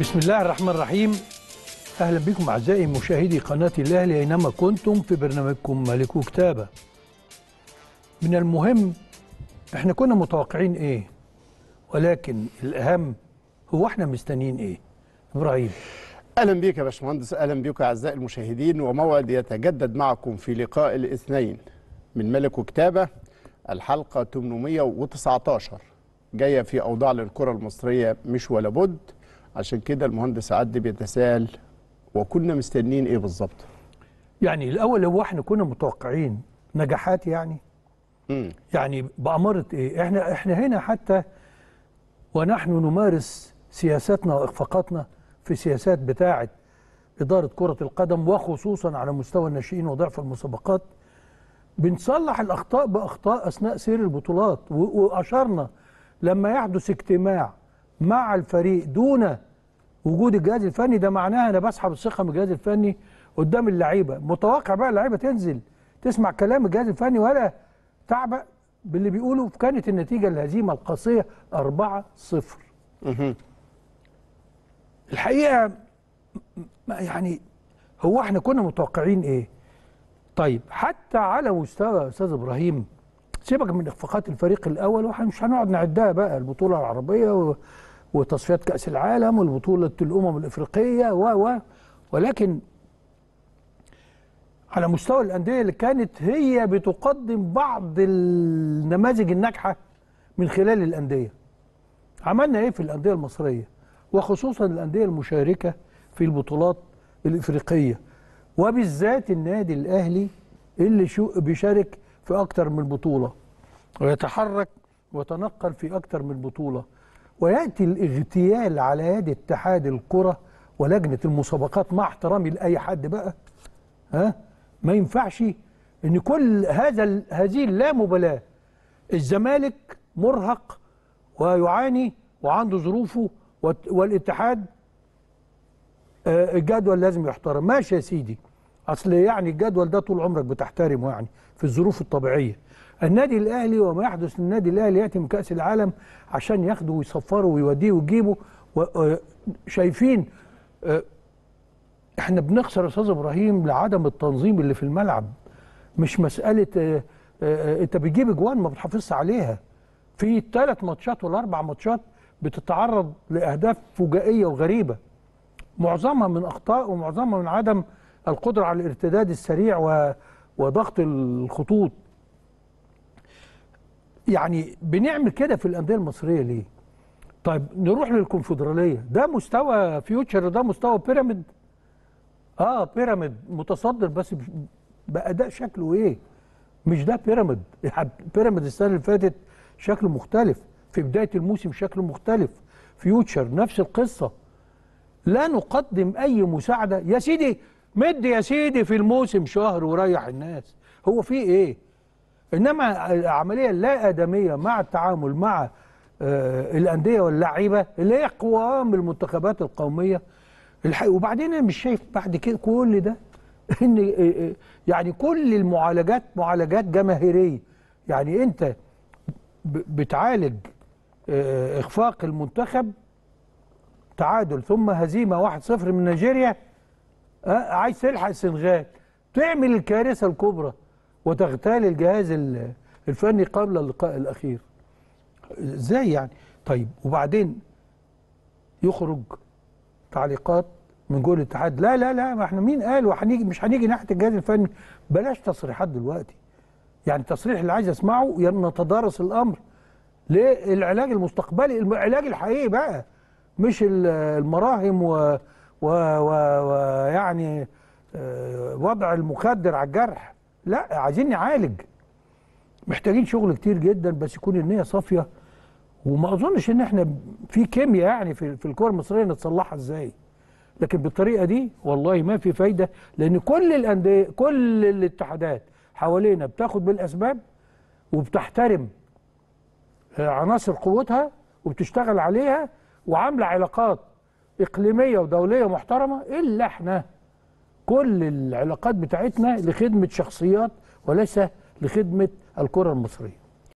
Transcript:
بسم الله الرحمن الرحيم. أهلا بكم أعزائي مشاهدي قناة الأهلي أينما كنتم في برنامجكم ملك كتابة. من المهم إحنا كنا متوقعين إيه؟ ولكن الأهم هو إحنا مستنيين إيه؟ إبراهيم. أهلا بك يا باشمهندس أهلا بك أعزائي المشاهدين. وموعد يتجدد معكم في لقاء الاثنين من ملك وكتابه الحلقة 819 جاية في أوضاع للكره المصرية مش ولا بد. عشان كده المهندس عدي بيتساءل وكنا مستنيين إيه بالظبط؟ يعني الأول هو إحنا كنا متوقعين نجاحات يعني؟ امم يعني بأمارة إيه؟ إحنا إحنا هنا حتى ونحن نمارس سياساتنا وإخفاقاتنا في سياسات بتاعه إدارة كرة القدم وخصوصا على مستوى الناشئين وضعف المسابقات. بنصلح الأخطاء بأخطاء أثناء سير البطولات وأشرنا لما يحدث اجتماع مع الفريق دون وجود الجهاز الفني ده معناها أنا بسحب الثقة من الجهاز الفني قدام اللعيبة. متوقع بقى اللعيبة تنزل تسمع كلام الجهاز الفني ولا تعبأ باللي بيقوله؟ كانت النتيجة الهزيمة القاسية 4-0 الحقيقة م- ما يعني هو إحنا كنا متوقعين إيه؟ طيب حتى على مستوى يا أستاذ إبراهيم سيبك من اخفاقات الفريق الأول وإحنا مش هنقعد نعدها بقى البطولة العربية و... وتصفيات كأس العالم والبطولة الأمم الأفريقية و و. ولكن على مستوى الأندية اللي كانت هي بتقدم بعض النماذج الناجحة من خلال الأندية. عملنا إيه في الأندية المصرية؟ وخصوصا الأندية المشاركة في البطولات الأفريقية. وبالذات النادي الأهلي اللي شو بيشارك في أكتر من بطولة ويتحرك ويتنقل في أكتر من بطولة. ويأتي الاغتيال على يد اتحاد الكرة ولجنة المسابقات مع احترامي لأي حد بقى. ها؟ ما ينفعش إن كل هذا هذه اللامبالاة. الزمالك مرهق ويعاني وعنده ظروفه والاتحاد آه، الجدول لازم يحترم. ماشي يا سيدي. أصل يعني الجدول ده طول عمرك بتحترمه يعني في الظروف الطبيعية. النادي الأهلي وما يحدث للنادي الأهلي يأتي من كأس العالم عشان ياخده ويصفره ويوديه ويجيبه. آه، شايفين آه، إحنا بنخسر يا أستاذ إبراهيم لعدم التنظيم اللي في الملعب. مش مسألة آه، أنت بتجيب أجوان ما بتحافظش عليها. في الثلاث ماتشات ولا أربع ماتشات بتتعرض لأهداف فجائية وغريبة. معظمها من أخطاء ومعظمها من عدم القدرة على الارتداد السريع. وضغط الخطوط. يعني بنعمل كده في الأندية المصرية ليه؟ طيب نروح للكونفدرالية. ده مستوى فيوتشر ده مستوى بيراميد آه بيراميد متصدر بس بأداء شكله إيه؟ مش ده بيراميد يعني بيراميد السنة اللي فاتت شكله مختلف. في بداية الموسم شكله مختلف. فيوتشر نفس القصة. لا نقدم أي مساعدة. يا سيدي مد يا سيدي في الموسم شهر وريح الناس. هو في إيه؟ إنما العملية اللا ادميه مع التعامل مع آه الأندية واللعيبة اللي هي قوام المنتخبات القومية. الحقيقة وبعدين أنا مش شايف بعد كده كل ده إن آه، آه، يعني كل المعالجات معالجات جماهيرية. يعني أنت بتعالج إخفاق المنتخب تعادل ثم هزيمة 1-0 من نيجيريا عايز تلحق السنغال تعمل الكارثة الكبرى. وتغتال الجهاز ال- الفني قبل اللقاء الأخير. إزاي يعني؟ طيب وبعدين يخرج تعليقات من جوه الاتحاد. لا لا لا ما إحنا مين قال؟ وهنيجي مش هنيجي ناحية الجهاز الفني. بلاش تصريحات دلوقتي. يعني التصريح اللي عايز اسمعه نتدارس الأمر للعلاج المستقبلي العلاج الحقيقي بقى مش ال- المراهم و ويعني و... و... آه، وضع المخدر على الجرح. لا عايزين نعالج محتاجين شغل كتير جدا بس يكون النية صافية. وما أظنش إن إحنا في كيمياء يعني في, في الكره المصرية نتصلحها إزاي. لكن بالطريقة دي والله ما في فايدة لأن كل الأندية كل الاتحادات حوالينا بتاخد بالأسباب وبتحترم آه، عناصر قوتها وبتشتغل عليها وعاملة علاقات إقليمية ودولية محترمة إلا إحنا. كل العلاقات بتاعتنا لخدمة شخصيات وليس لخدمة الكرة المصرية.